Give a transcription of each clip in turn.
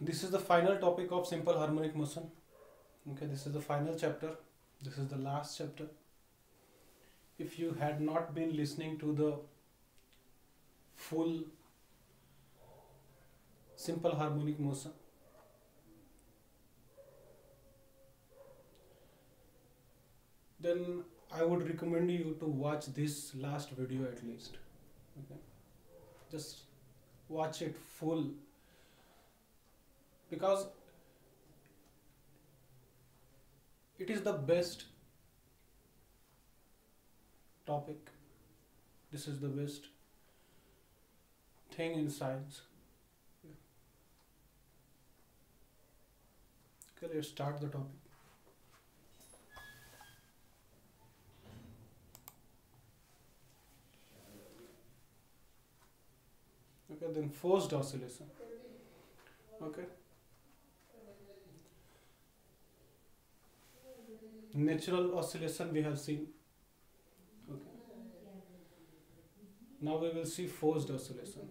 this is the final topic of simple harmonic motion. Okay this is the final chapter. This is the last chapter. If you had not been listening to the full simple harmonic motion then I would recommend you to watch this last video at least. Okay? Just watch it full because it is the best topic. This is the best thing in science. Okay let's start the topic. Okay then forced oscillation. Okay natural oscillation we have seen. Okay. Now we will see forced oscillation.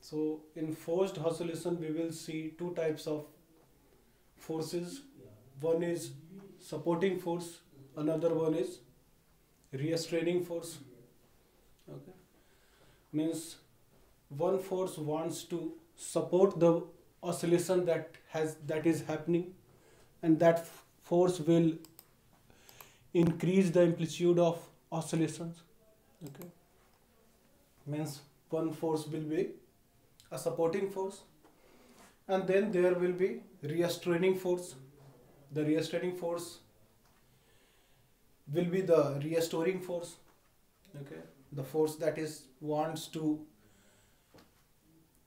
So in forced oscillation we will see two types of forces. One is supporting force another one is restraining force. Okay. Means one force wants to support the oscillation that has that is happening and that force will increase the amplitude of oscillations okay? Means one force will be a supporting force and then there will be restraining force. The restraining force will be the restoring force okay? The force that is wants to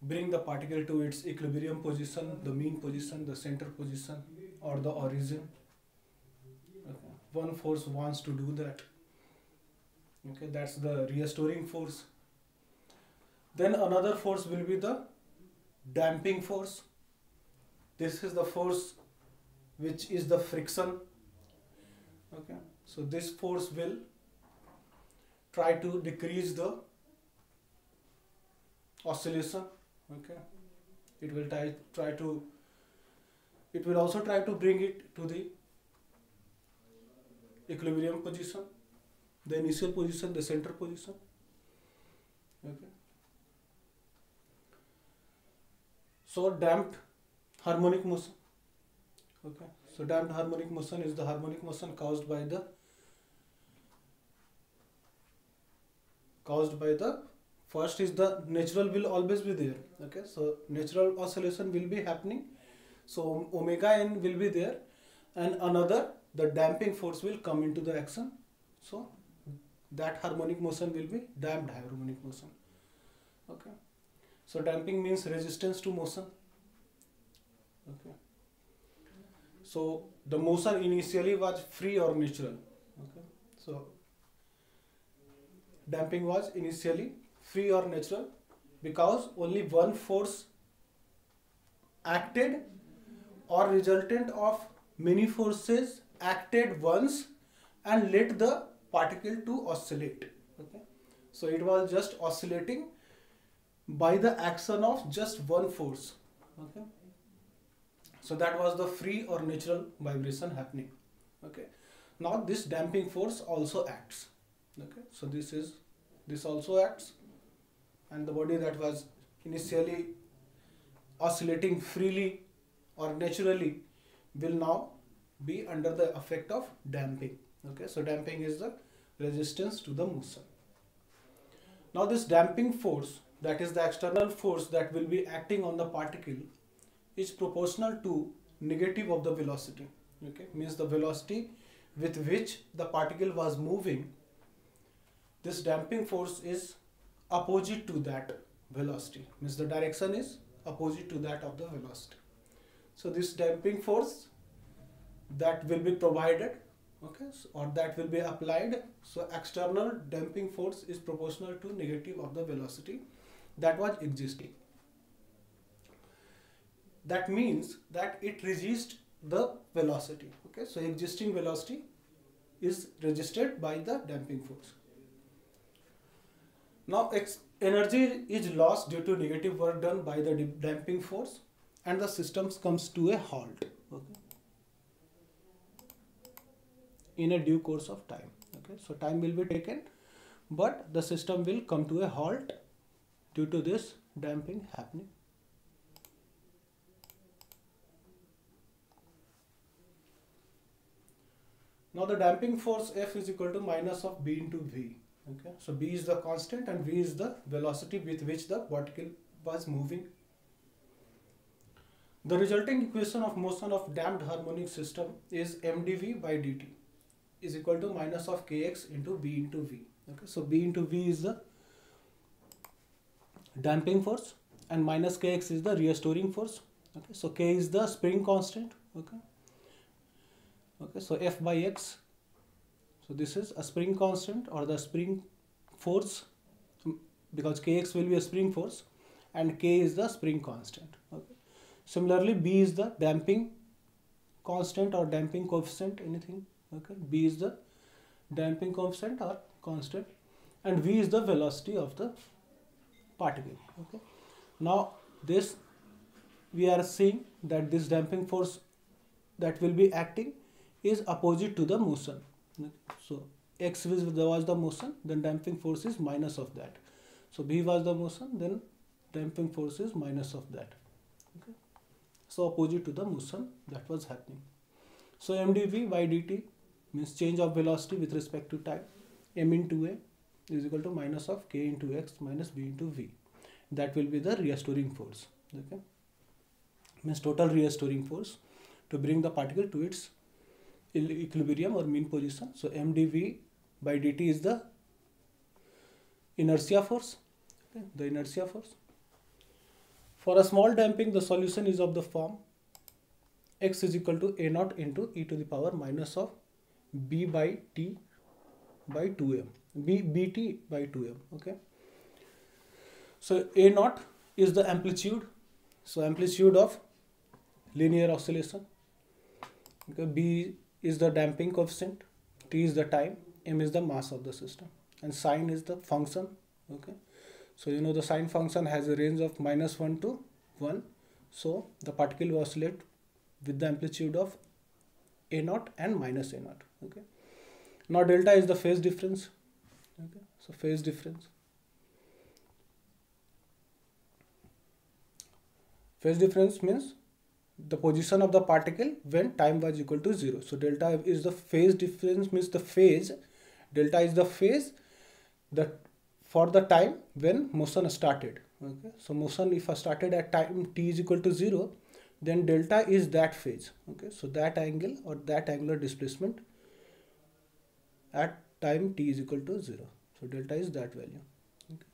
bring the particle to its equilibrium position the mean position the center position or the origin. Okay. one force wants to do that. Okay that's the restoring force. Then another force will be the damping force. This is the force which is the friction. Okay so this force will try to decrease the oscillation okay. It will try, try to it will also try to bring it to the equilibrium position the initial position the center position. Okay. So damped harmonic motion. Okay. So damped harmonic motion is the harmonic motion caused by the caused by the first is the natural will always be there okay so natural oscillation will be happening. So omega n will be there and another the damping force will come into the action. So that harmonic motion will be damped harmonic motion. Okay. So damping means resistance to motion. Okay. So the motion initially was free or natural. Okay. So damping was initially free or natural because only one force acted or resultant of many forces acted once and let the particle to oscillate okay? So it was just oscillating by the action of just one force okay? So that was the free or natural vibration happening okay? Now this damping force also acts okay? So this is this also acts and the body that was initially oscillating freely or naturally will now be under the effect of damping. Okay so damping is the resistance to the motion. Now this damping force that is the external force that will be acting on the particle is proportional to negative of the velocity. Okay means the velocity with which the particle was moving this damping force is opposite to that velocity. Means the direction is opposite to that of the velocity. So this damping force that will be provided okay so- or that will be applied. So external damping force is proportional to negative of the velocity that was existing. That means that it resists the velocity okay. So existing velocity is resisted by the damping force now energy is lost due to negative work done by the damping force and the system comes to a halt. Okay. In a due course of time. Okay. So time will be taken but the system will come to a halt due to this damping happening. Now the damping force F is equal to minus of B into V okay. So b is the constant and v is the velocity with which the particle was moving. The resulting equation of motion of damped harmonic system is mdv by dt is equal to minus of kx into b into v. Okay. So b into v is the damping force and minus kx is the restoring force. Okay. So k is the spring constant. Okay. Okay. So f by x so this is a spring constant or the spring force um, because kx will be a spring force and k is the spring constant. Okay. Similarly, b is the damping constant or damping coefficient anything. Okay. b is the damping coefficient or constant and v is the velocity of the particle. Okay. Now this we are seeing that this damping force that will be acting is opposite to the motion so x was the motion then damping force is minus of that. So b was the motion then damping force is minus of that. Okay? So opposite to the motion that was happening. So mdv by dt means change of velocity with respect to time. M into a is equal to minus of k into x minus b into v. That will be the restoring force. Okay? Means total restoring force to bring the particle to its equilibrium or mean position. So mdv by dt is the inertia force, okay, the inertia force. For a small damping, the solution is of the form x is equal to a naught into e to the power minus of b by t by 2m, b bt by 2m, okay. So a naught is the amplitude, so amplitude of linear oscillation, okay, b is the damping coefficient, T is the time, M is the mass of the system and sine is the function. Okay. So you know the sine function has a range of minus 1 to 1. So the particle will oscillate with the amplitude of A naught and minus A naught. Okay. Now delta is the phase difference. Okay. So phase difference. Phase difference means the position of the particle when time was equal to 0. So delta is the phase difference means the phase delta is the phase that for the time when motion started. Okay. So motion if I started at time t is equal to 0 then delta is that phase. Okay. So that angle or that angular displacement at time t is equal to 0. So delta is that value. Okay.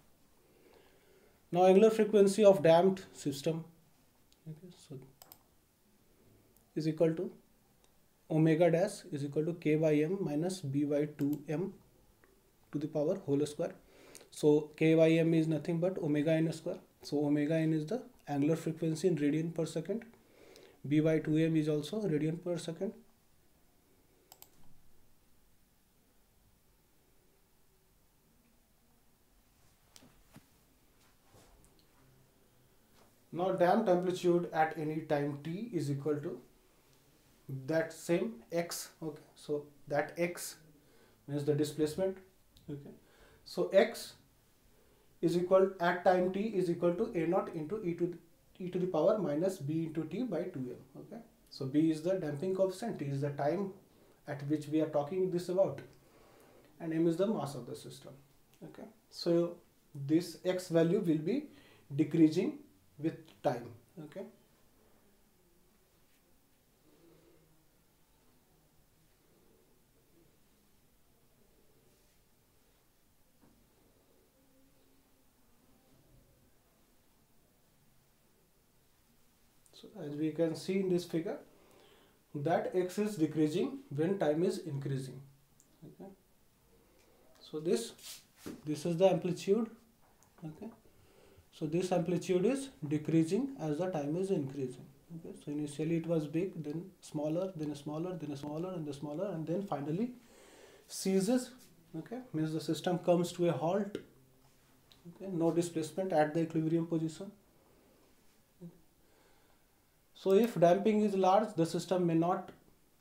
Now angular frequency of damped system. Okay. So is equal to omega dash is equal to k by m minus b by 2m to the power whole square. So k by m is nothing but omega n square. So omega n is the angular frequency in radian per second. b by 2m is also radian per second. Now damped amplitude at any time t is equal to that same x okay so that x means the displacement okay. So x is equal at time t is equal to a naught into e to e to the power minus b into t by 2m okay. So b is the damping coefficient t is the time at which we are talking this about and m is the mass of the system okay. So this x value will be decreasing with time okay So as we can see in this figure that x is decreasing when time is increasing. Okay. So this this is the amplitude. Okay. So this amplitude is decreasing as the time is increasing. Okay. So initially it was big, then smaller, then smaller, then smaller, and the smaller, and then finally ceases. Okay. Means the system comes to a halt okay no displacement at the equilibrium position so if damping is large the system may not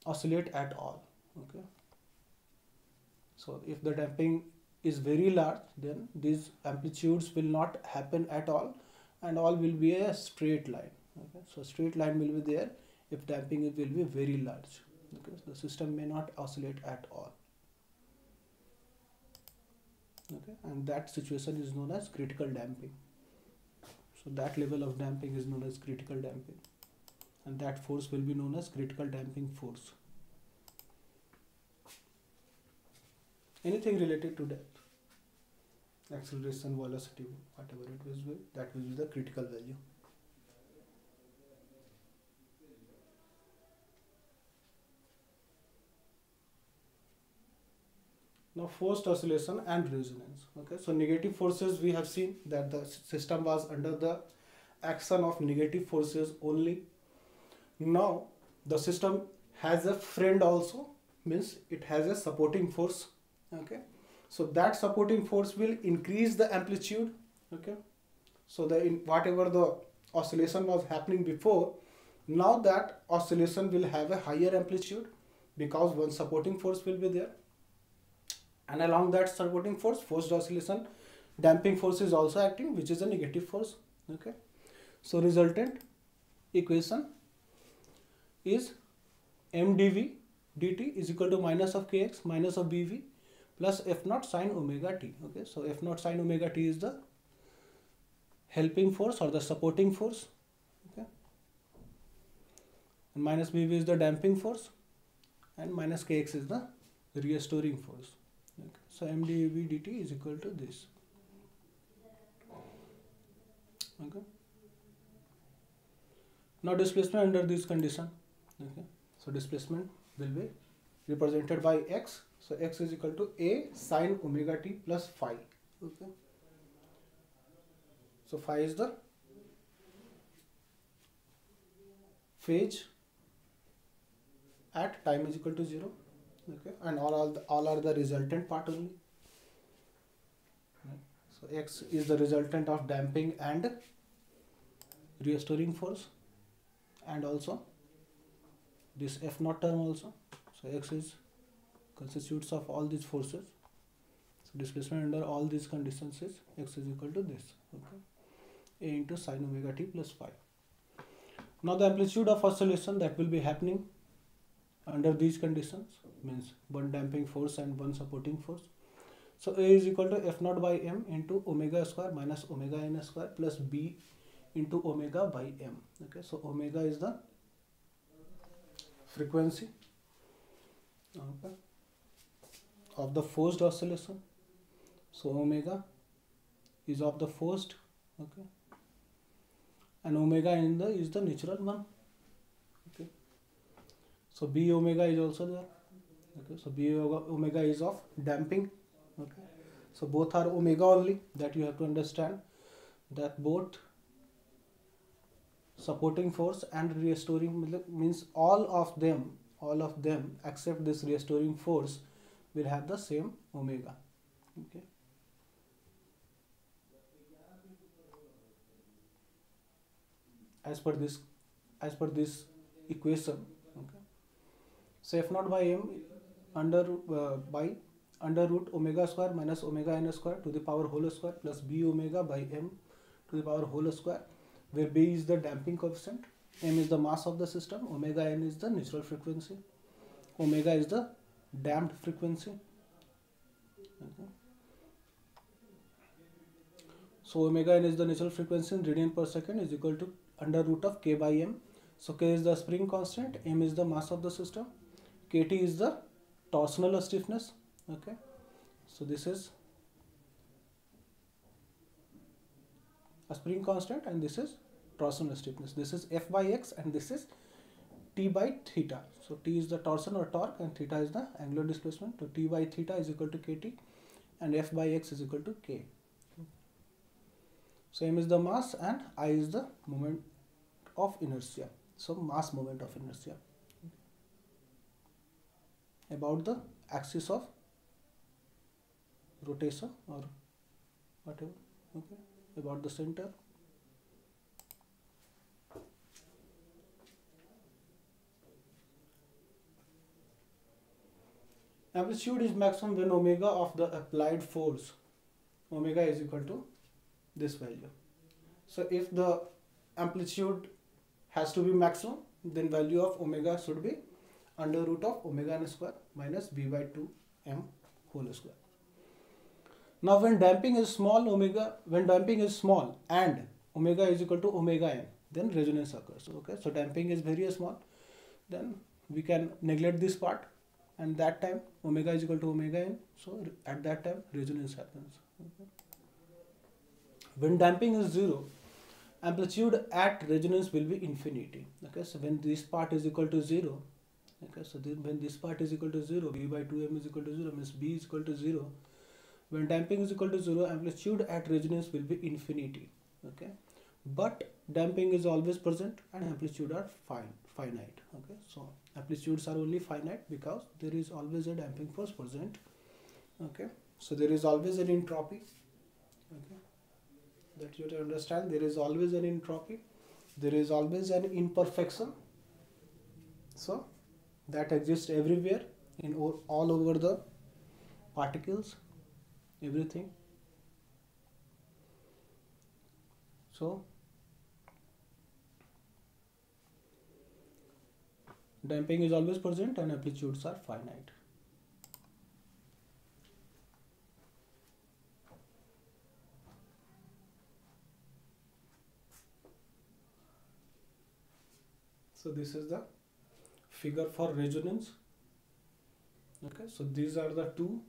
oscillate at all okay? So if the damping is very large then these amplitudes will not happen at all and all will be a straight line okay? So straight line will be there if damping will be very large okay? The system may not oscillate at all okay? And that situation is known as critical damping. So that level of damping is known as critical damping and that force will be known as critical damping force. Anything related to that? Acceleration velocity whatever it be that will be the critical value. Now forced oscillation and resonance okay? So negative forces we have seen that the system was under the action of negative forces only now the system has a friend also means it has a supporting force okay? So that supporting force will increase the amplitude okay? So the in whatever the oscillation was happening before now that oscillation will have a higher amplitude because one supporting force will be there. And along that supporting force forced oscillation damping force is also acting which is a negative force okay? So resultant equation is mdv dt is equal to minus of kx minus of bv plus f naught sine omega t. Okay so f naught sine omega t is the helping force or the supporting force. Okay and minus bv is the damping force and minus kx is the restoring force. Okay. so mdv dt is equal to this. Okay now displacement under this condition okay. So displacement will be represented by x. So x is equal to a sine omega t plus phi. Okay. So phi is the phase at time is equal to 0 okay. And all, all, the, all are the resultant part only. So x is the resultant of damping and restoring force. And also this f naught term also. So x is constitutes of all these forces. So displacement under all these conditions is x is equal to this okay? A into sine omega t plus phi. Now the amplitude of oscillation that will be happening under these conditions means one damping force and one supporting force. So a is equal to f naught by m into omega square minus omega n square plus b into omega by m okay? So omega is the frequency of the forced oscillation. So omega is of the forced okay and omega in the is the natural one okay. So b omega is also there okay. So b omega is of damping okay. So both are omega only that you have to understand that both supporting force and restoring means all of them all of them except this restoring force will have the same omega. Okay. As per this as per this equation okay. So f naught by m under uh, by under root omega square minus omega n square to the power whole square plus b omega by m to the power whole square where b is the damping coefficient m is the mass of the system omega n is the natural frequency omega is the damped frequency. Okay. so omega n is the natural frequency in radian per second is equal to under root of k by m. So k is the spring constant m is the mass of the system kt is the torsional stiffness. Okay. So this is a spring constant and this is torsional stiffness. This is f by x and this is t by theta. So t is the torsion or torque and theta is the angular displacement. So t by theta is equal to kt and f by x is equal to k. So m is the mass and i is the moment of inertia. So mass moment of inertia. About the axis of rotation or whatever. Okay about the center. Amplitude is maximum when omega of the applied force omega is equal to this value. So if the amplitude has to be maximum then value of omega should be under root of omega n square minus b by 2 m whole square now when damping is small omega when damping is small and omega is equal to omega n then resonance occurs okay? So damping is very small then we can neglect this part and that time omega is equal to omega n so at that time resonance happens okay. when damping is zero amplitude at resonance will be infinity okay? So when this part is equal to zero okay? So when this part is equal to zero b by 2m is equal to zero means b is equal to zero when damping is equal to zero amplitude at resonance will be infinity okay? But damping is always present and amplitude are fine finite okay? So amplitudes are only finite because there is always a damping force present okay? So there is always an entropy okay? That you have understand there is always an entropy there is always an imperfection. So that exists everywhere in all over the particles everything. So damping is always present and amplitudes are finite. So this is the figure for resonance. Okay so these are the two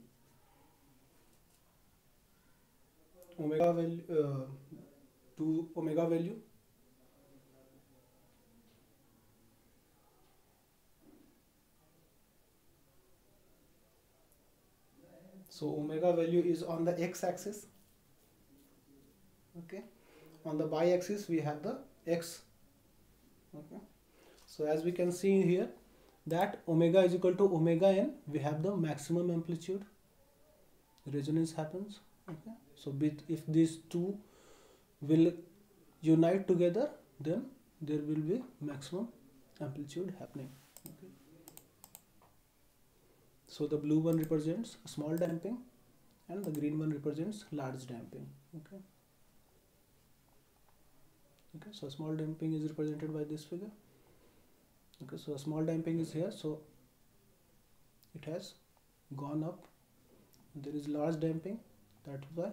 omega value uh, two omega value. So omega value is on the x axis. Okay. On the y axis we have the x. Okay. So as we can see here that omega is equal to omega n we have the maximum amplitude. Resonance happens. Okay so if these two will unite together then there will be maximum amplitude happening. Okay. So the blue one represents small damping and the green one represents large damping. Okay. Okay so small damping is represented by this figure. Okay so small damping is here. So it has gone up. There is large damping. That is why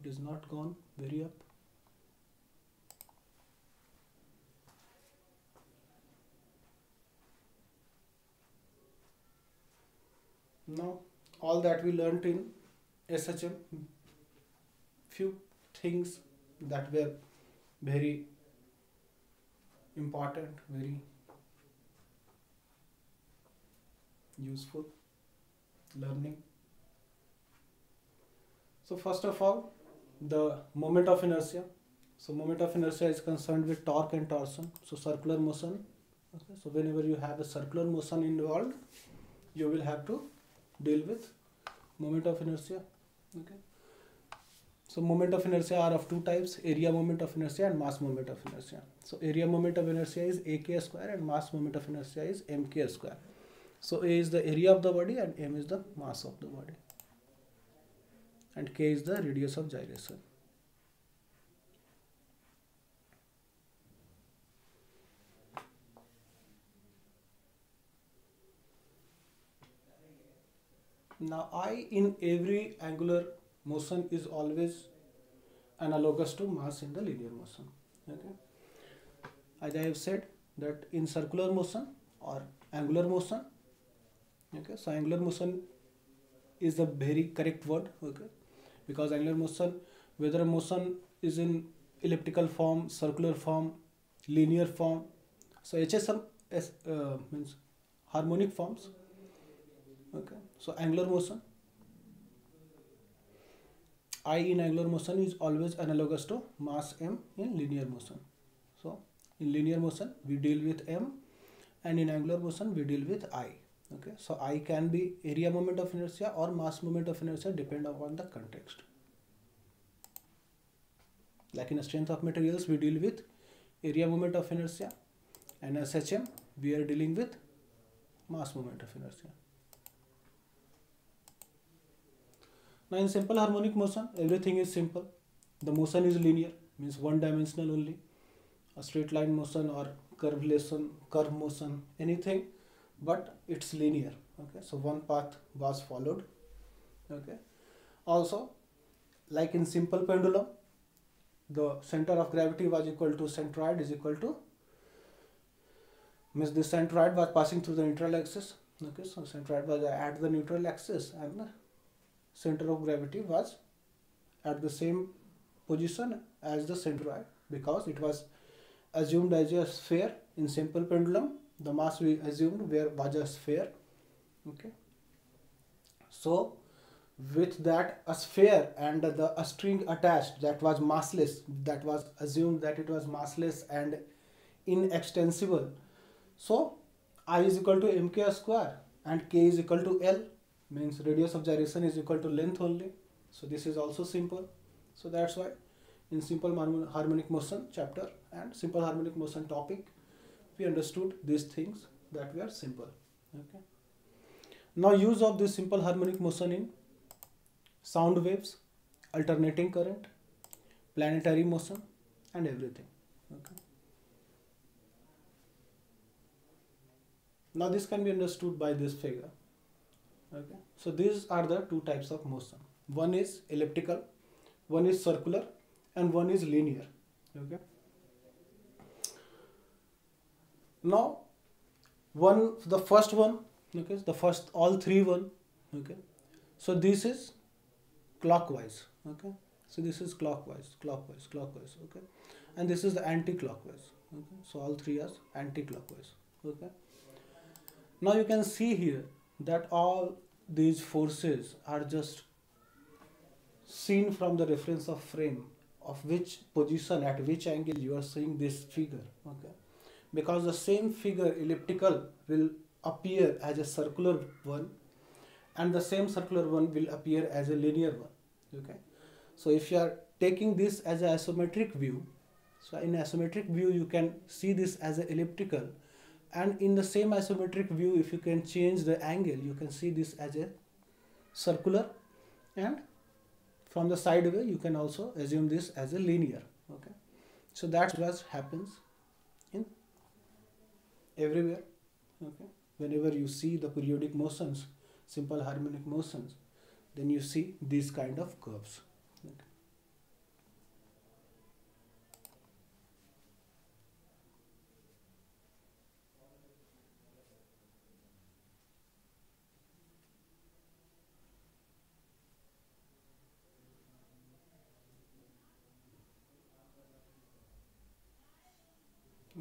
it is not gone very up. Now all that we learnt in SHM few things that were very important very useful learning. So first of all the moment of inertia. So moment of inertia is concerned with torque and torsion. So circular motion okay so whenever you have a circular motion involved you will have to deal with moment of inertia okay. So moment of inertia are of two types area moment of inertia and mass moment of inertia. So area moment of inertia is ak square and mass moment of inertia is mk square. So A is the area of the body and M is the mass of the body. And K is the radius of gyration. Now I in every angular motion is always analogous to mass in the linear motion. Okay. As I have said that in circular motion or angular motion okay so angular motion is a very correct word okay because angular motion whether motion is in elliptical form circular form linear form. So hsm uh, means harmonic forms. Okay. So angular motion. I in angular motion is always analogous to mass m in linear motion. So in linear motion we deal with m and in angular motion we deal with i okay. So i can be area moment of inertia or mass moment of inertia depend upon the context. Like in strength of materials we deal with area moment of inertia. And SHM we are dealing with mass moment of inertia. Now in simple harmonic motion everything is simple. The motion is linear means one dimensional only. A straight line motion or curve curve motion anything but it's linear okay? So one path was followed okay? Also like in simple pendulum the center of gravity was equal to centroid is equal to means the centroid was passing through the neutral axis okay? So centroid was at the neutral axis and the center of gravity was at the same position as the centroid because it was assumed as a sphere in simple pendulum the mass we assumed were was sphere okay. So with that a sphere and the a string attached that was massless that was assumed that it was massless and inextensible. So i is equal to mk square and k is equal to l means radius of gyration is equal to length only. So this is also simple. So that's why in simple harmonic motion chapter and simple harmonic motion topic we understood these things that were simple. Okay. Now use of this simple harmonic motion in sound waves alternating current planetary motion and everything. Okay. Now this can be understood by this figure. Okay. So these are the two types of motion. One is elliptical one is circular and one is linear. Okay now one the first one okay the first all three one okay. So this is clockwise okay. So this is clockwise clockwise clockwise okay. And this is the anti-clockwise okay. So all three are anti-clockwise okay. Now you can see here that all these forces are just seen from the reference of frame of which position at which angle you are seeing this figure okay because the same figure elliptical will appear as a circular one and the same circular one will appear as a linear one okay? So if you are taking this as an isometric view so in isometric view you can see this as an elliptical and in the same isometric view if you can change the angle you can see this as a circular and from the side way you can also assume this as a linear okay? So that's what happens everywhere. Okay. Whenever you see the periodic motions simple harmonic motions then you see these kind of curves okay.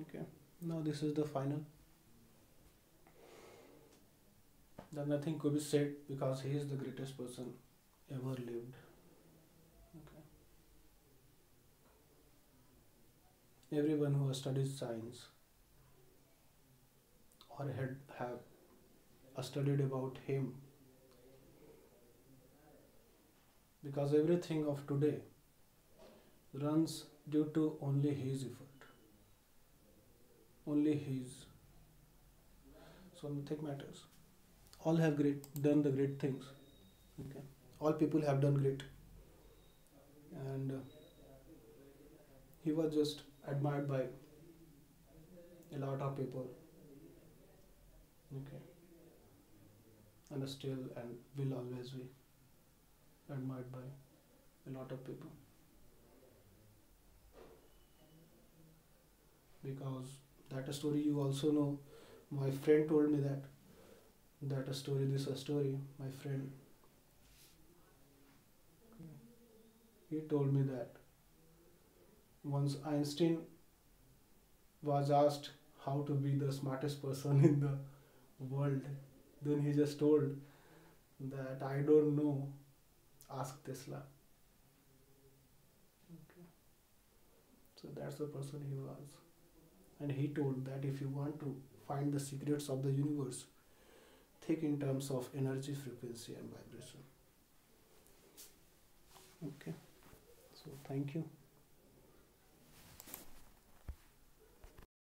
okay now this is the final. Then nothing could be said because he is the greatest person ever lived. Okay. Everyone who has studied science or had have studied about him because everything of today runs due to only his effort only his. So nothing matters. All have great done the great things. Okay. All people have done great. And uh, he was just admired by a lot of people. Okay. And still and will always be admired by a lot of people. Because that story you also know. My friend told me that that a story this a story my friend. He told me that. Once einstein was asked how to be the smartest person in the world then he just told that i don't know. Ask tesla. Okay. so that's the person he was and he told that if you want to find the secrets of the universe think in terms of energy frequency and vibration. Okay. So thank you